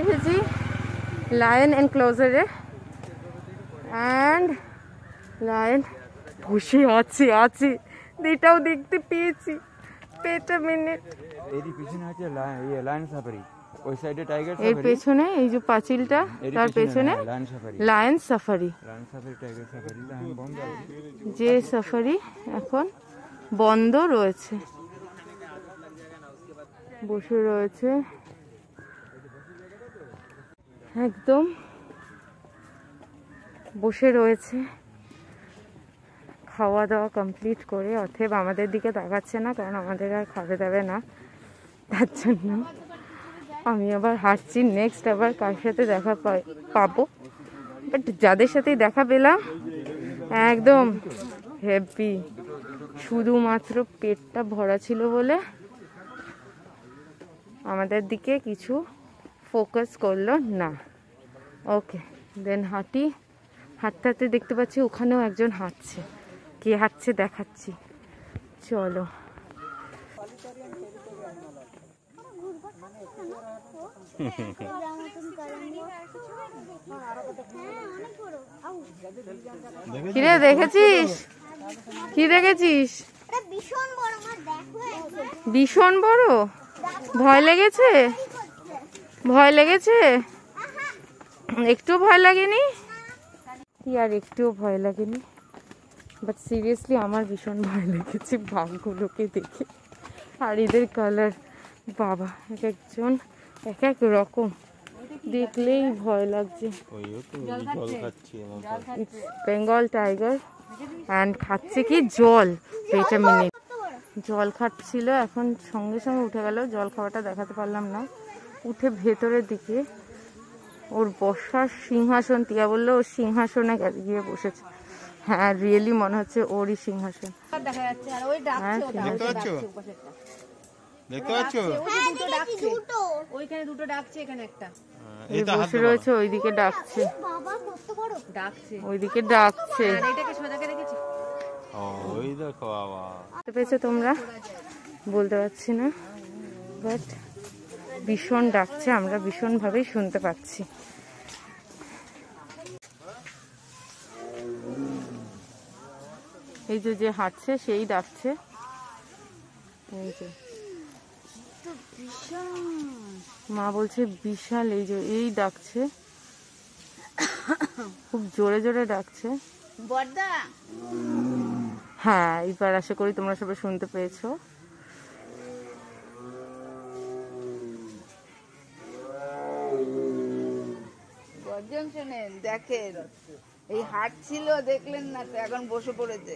এসেছি lion এনক্লোজারে and lion বসে আছে আছে। এটাও দেখতে পেয়েছি। পেটা মিনিট এরই পিছনে আছে লায়ন সাফারি ওই সাইডে টাইগার এর সাফারি পেছনে এই যে পাঁচিলটা তার পেছনে lion safari lion safari tiger safari বন্ধ যে সাফারি এখন বন্ধ রয়েছে। বসে রয়েছে। একদম বসে রয়েছে। খাওয়া দাওয়া কমপ্লিট করে অথব আমাদের দিকে তাকাচ্ছে না, কারণ আমাদের আর খাবে দেবে না। তার জন্য আমি আবার হাঁটছি। নেক্সট আবার কার সাথে দেখা পাবো। বাট যাদের সাথেই দেখা পেলাম, একদম হেভি শুধুমাত্র পেটটা ভরা ছিল বলে আমাদের দিকে কিছু ফোকাস করল না। ওকে দেন হাঁটি। হাঁটতে হাঁটতে দেখতে পাচ্ছি ওখানেও একজন হাঁটছে। কে হাঁটছে দেখাচ্ছি। চলো। কিরে, দেখেছিস? কি দেখেছিস। ভীষণ বড়। ভয় লেগেছে? ভয় লেগেছে? একটু ভয় লাগেনি? কি আর একটুও ভয় লাগেনি? বাট সিরিয়াসলি আমার ভীষণ ভয় লেগেছে বাঘগুলোকে দেখে। আর এদের কালার বাবা এক একজন এক এক রকম। দেখলেই ভয় লাগছে। বেঙ্গল টাইগার অ্যান্ড খাচ্ছে কি জল? মিনিট জল খাচ্ছিল এখন সঙ্গে সঙ্গে উঠে গেল। জল খাওয়াটা দেখাতে পারলাম না। উঠে ভেতরের দিকে ওর বসার সিংহাসন টিয়া বলল ওর সিংহাসনে গিয়ে বসেছে। হ্যাঁ রিয়েলি মনে হচ্ছে ওরই সিংহাসন। দেখা যাচ্ছে আর ওই ডাক হ্যাঁ দেখতে পাচ্ছ? দেখতে পাচ্ছ? হ্যাঁ দেখেছি দুটো। ওইখানে দুটো ডাকছে এখানে একটা। বসে রয়েছে ওইদিকে ডাকছে। বাবা কত বড়। ডাকছে। ওইদিকে ডাকছে। তোমরা? বলতে পারছি না বাট ভীষণ ডাকছে আমরা ভীষণভাবেই শুনতে পাচ্ছি। এই যে যে হাঁটছে সেই ডাকছে। এই যে। মা বলছে বিশাল এই যে এই ডাকছে। খুব জোরে জোরে ডাকছে। হ্যাঁ এইবার আশা করি তোমরা সবাই শুনতে পেয়েছ। শোনেন দেখেন। এই হাট ছিল দেখলেন না তো এখন বসে পড়েছে।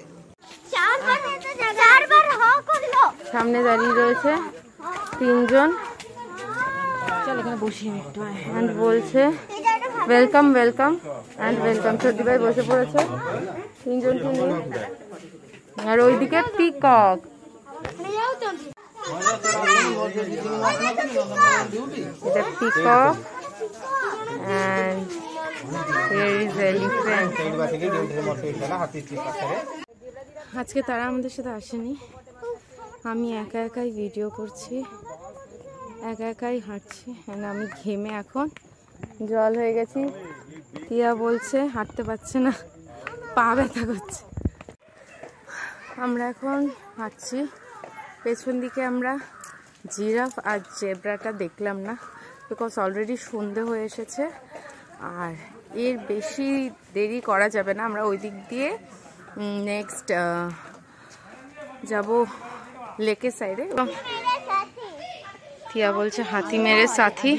চারবার চারবার হ করল। সামনে দাঁড়িয়ে রয়েছে তিনজন। চল এখানে অ্যান্ড বলছে ওয়েলকাম ওয়েলকাম অ্যান্ড ওয়েলকাম সর্দি ভাই বসে পড়েছে। তিনজনকে নিয়ে আর ওইদিকে পিকক এটা পিকক অ্যান্ড আজকে তারা আমাদের সাথে আসেনি। আমি একা একাই ভিডিও করছি। একা একাই হাঁটছি। আমি ঘেমে এখন। জল হয়ে গেছি। টিয়া বলছে হাঁটতে পারছে না। পা ব্যথা করছে। আমরা এখন হাঁটছি। পেছন দিকে আমরা জিরাফ আর জেব্রাটা দেখলাম না। বিকজ অলরেডি সন্ধে হয়ে এসেছে। আর এর বেশি দেরি করা যাবে না। আমরা ওই দিক দিয়ে নেক্সট যাব লেকের সাইডে থিয়া বলছে, হাতি মেরে সাথী।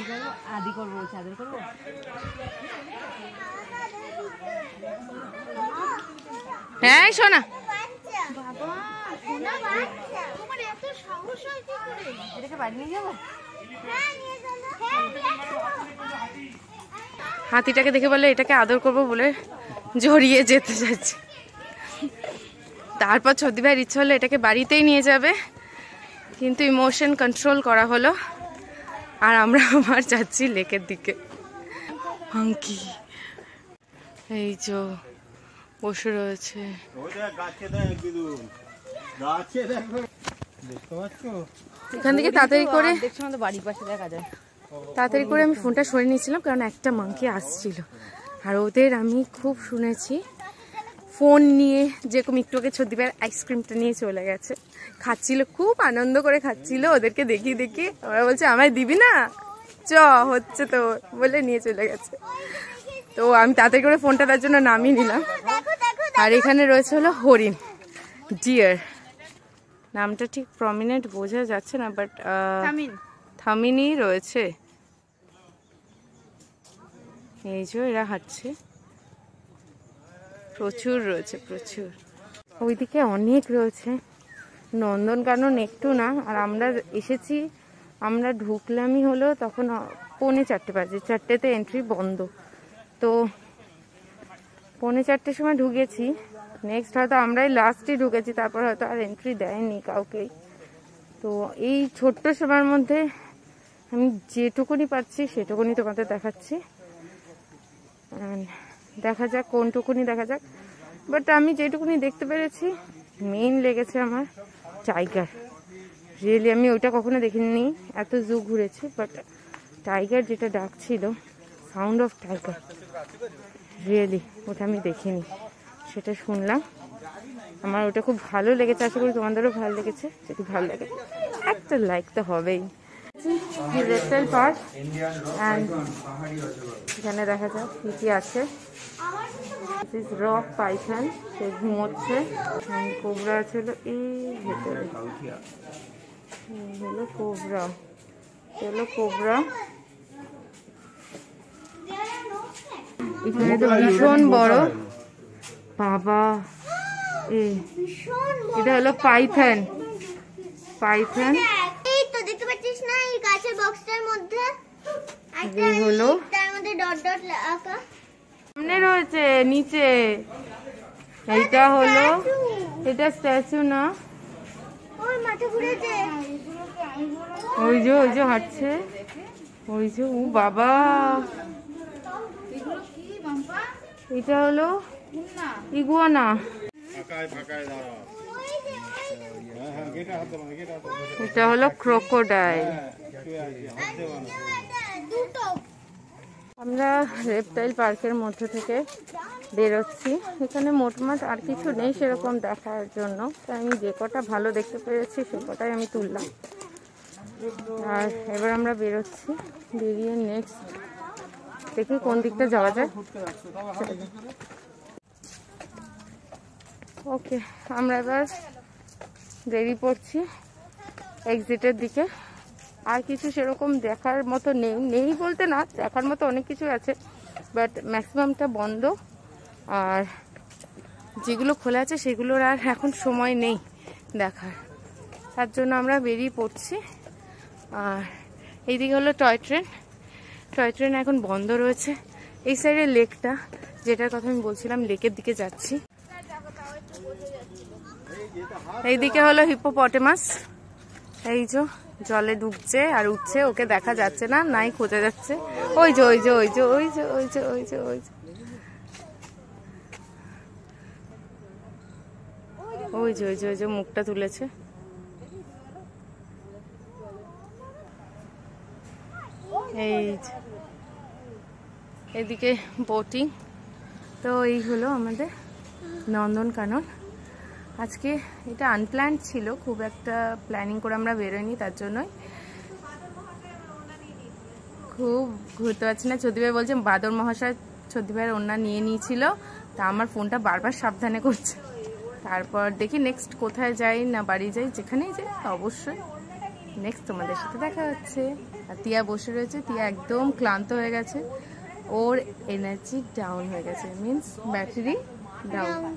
হ্যাঁ শোনা এটাকে বাড়ি নিয়ে যাব হাতিটাকে দেখে বলে এটাকে আদর করব বলে জড়িয়ে যেতে যাচ্ছে। তারপর ছদি ভাইয়ের ইচ্ছে হলো এটাকে বাড়িতেই নিয়ে যাবে। কিন্তু ইমোশন কন্ট্রোল করা হলো। আর আমরা আবার যাচ্ছি লেকের দিকে। হাঙ্কি এই যে বসে রয়েছে। এখান থেকে তাড়াতাড়ি করে দেখছ আমাদের বাড়ির পাশে দেখা যায়। তাড়াতাড়ি করে আমি ফোনটা সরে নিয়েছিলাম কারণ একটা মাংকি আসছিল। আর ওদের আমি খুব শুনেছি ফোন নিয়ে যেরকম একটু আগে ছদ্দিবার আইসক্রিমটা নিয়ে চলে গেছে। খাচ্ছিল খুব আনন্দ করে খাচ্ছিল ওদেরকে দেখি দেখি ওরা বলছে আমায় দিবি না? চ হচ্ছে তো বলে নিয়ে চলে গেছে। তো আমি তাড়াতাড়ি করে ফোনটা তার জন্য নামিয়ে নিলাম। আর এখানে রয়েছে হলো হরিণ ডিয়ার নামটা ঠিক প্রমিনেন্ট বোঝা যাচ্ছে না বাট থামিনি রয়েছে। এই যে এরা হাঁটছে। প্রচুর রয়েছে, প্রচুর। ওইদিকে অনেক রয়েছে। নন্দনকানন একটু না, আর আমরা এসেছি, আমরা ঢুকলামই হলো তখন পৌনে চারটে বাজে। চারটেতে এন্ট্রি বন্ধ। তো পৌনে চারটের সময় ঢুকেছি। নেক্সট হয়তো আমরাই লাস্টে ঢুকেছি, তারপর হয়তো আর এন্ট্রি দেয়নি কাউকেই তো এই ছোট্ট সময়ের মধ্যে আমি যেটুকুনি পাচ্ছি, সেটুকুনি তোমাদের দেখাচ্ছি। দেখা যাক কোনটুকুনি দেখা যাক। বাট আমি যেটুকুনি দেখতে পেরেছি মেইন লেগেছে আমার টাইগার রিয়েলি আমি ওইটা কখনো দেখিনি, এত জু ঘুরেছি বাট টাইগার যেটা ডাকছিল সাউন্ড অফ টাইগার রিয়েলি ওটা আমি দেখিনি, সেটা শুনলাম। আমার ওটা খুব ভালো লেগেছে, আশা করি তোমাদেরও ভালো লেগেছে, যদি ভালো লাগে, একটা লাইক তো হবেই। পার্ক অ্যান্ড এখানে দেখা যাক কি কি আছে। রক পাইথন সে ঘুমোচ্ছে। কোবরা আছে হলো এই ভেতরে। হলো কোবরা হলো কোবরা এখানে তো ভীষণ বড়। বাবা এটা হলো পাইথন পাইথন এই তো দেখতে পাচ্ছিস না এই কাঁচের বক্সটার মধ্যে এই হলো। সামনে রয়েছে, নিচে। এইটা হলো, এটা স্ট্যাচু না? ওই যে ওই যে হাঁটছে। ওই যে, ও বাবা। এটা হলো ইগুয়ানা। এটা হলো ক্রোকোডাইল। আমরা রেপটাইল পার্কের মধ্যে থেকে বেরোচ্ছি। এখানে মোটমাট আর কিছু নেই সেরকম দেখার জন্য। তাই আমি যে কটা ভালো দেখতে পেরেছি সে কটাই আমি তুললাম। আর এবার আমরা বেরোচ্ছি। বেরিয়ে নেক্সট দেখি কোন দিকটা যাওয়া যায়। ওকে আমরা এবার দেরি পড়ছি এক্সিটের দিকে। আর কিছু সেরকম দেখার মতো নেই নেই বলতে না, দেখার মতো অনেক কিছু আছে বাট ম্যাক্সিমামটা বন্ধ। আর যেগুলো খোলা আছে সেগুলোর আর এখন সময় নেই দেখার। তার জন্য আমরা বেরিয়ে পড়ছি। আর এইদিকে হলো টয় ট্রেন। টয় ট্রেন এখন বন্ধ রয়েছে। এই সাইডে লেকটা, যেটার কথা আমি বলছিলাম, লেকের দিকে যাচ্ছি। এইদিকে হলো হিপোপটেমাস এই যে, জলে ডুবছে আর উঠছে, ওকে দেখা যাচ্ছে না, নাই খোঁজা যাচ্ছে। ওই যে ওই যে ওই যে ওই যে ওই যে ওই যে ওই যে। ওই যে ওই যে ওই যে, মুখটা তুলেছে। এই। এদিকে বোটিং তো এই হলো আমাদের নন্দনকানন। আজকে এটা আনপ্ল্যান ছিল, খুব একটা প্ল্যানিং করে আমরা বেরোইনি তার জন্যই। খুব ঘুরতে পারছি না। চৌধুরী ভাই বলছেন বাদর মহাশয় চৌধুরী ভাইয়ের ওনা নিয়ে নিয়েছিল, তা আমার ফোনটা বারবার সাবধানে করছে। তারপর দেখি নেক্সট কোথায় যাই না বাড়ি যাই, যেখানেই যাই অবশ্যই। নেক্সট তোমাদের সাথে দেখা হচ্ছে। আর তিয়া বসে রয়েছে তিয়া একদম ক্লান্ত হয়ে গেছে। ওর এনার্জি ডাউন হয়ে গেছে। মিন্স ব্যাটারি ডাউন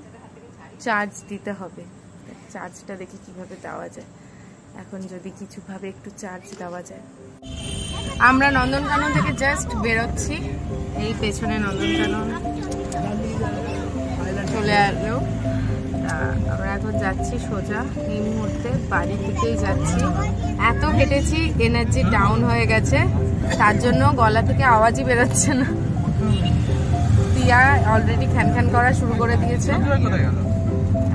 চার্জ দিতে হবে। চার্জটা দেখি কীভাবে দেওয়া যায়। এখন যদি কিছুভাবে একটু চার্জ দেওয়া যায়। আমরা নন্দনকানন থেকে জাস্ট বেরোচ্ছি। এই পেছনে নন্দনকানন চলে আসলো। আমরা এখন যাচ্ছি সোজা। এই মুহূর্তে বাড়ির দিকেই যাচ্ছি। এত হেঁটেছি এনার্জি ডাউন হয়ে গেছে। তার জন্য গলা থেকে আওয়াজই বেরোচ্ছে না। তিয়া অলরেডি খ্যান খ্যান করা শুরু করে দিয়েছে।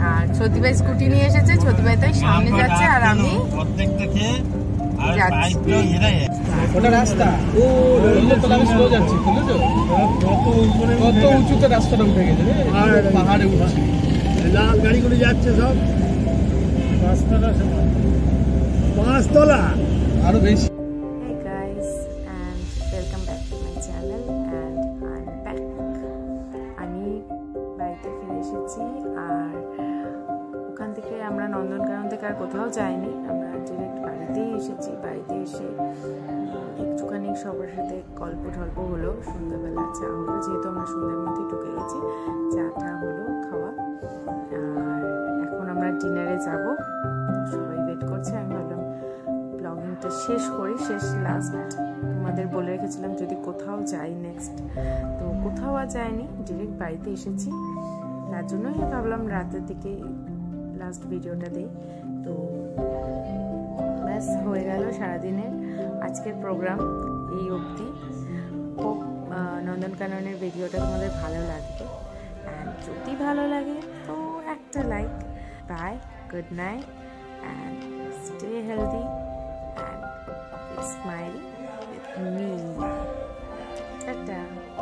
আর ছতিবাই স্কুটি নিয়ে এসেছে ছতিবাই তাই সামনে যাচ্ছে আর আমি আর ওটা রাস্তা। ও তাহলে আমি স্লো যাচ্ছি বুঝলেছো কত উঁচুতে রাস্তাটা উঠে গেছে রে? পাহাড়ে উঠছে। লাল গাড়িগুলো যাচ্ছে সব। পাঁচতলা পাঁচতলা? আরও বেশি। থেকে আর কোথাও যাইনি। আমরা ডিরেক্ট বাড়িতেই এসেছি। বাড়িতে এসে একটুখানি সবার সাথে গল্প টল্প হলো। সন্ধ্যাবেলা চা হলো, যেহেতু আমরা সন্ধ্যের মধ্যেই ঢুকে গেছি। চাটা হলো, খাওয়া। আর এখন আমরা ডিনারে যাব। সবাই ওয়েট করছে। আমি ভাবলাম ব্লগিংটা শেষ করি, শেষ লাস্ট তোমাদের বলে রেখেছিলাম যদি কোথাও যাই নেক্সট তো কোথাও আর যাইনি ডিরেক্ট বাড়িতে এসেছি। তার জন্যই ভাবলাম রাতের দিকে লাস্ট ভিডিওটা দিই। ব্যাস, হয়ে গেল সারাদিনের আজকের প্রোগ্রাম এই অবধি হোপ নন্দনকাননের ভিডিওটা তোমাদের ভালো লাগবে অ্যান্ড যদি ভালো লাগে, তো একটা like bye good night and stay healthy and smile with me. Ta-ta.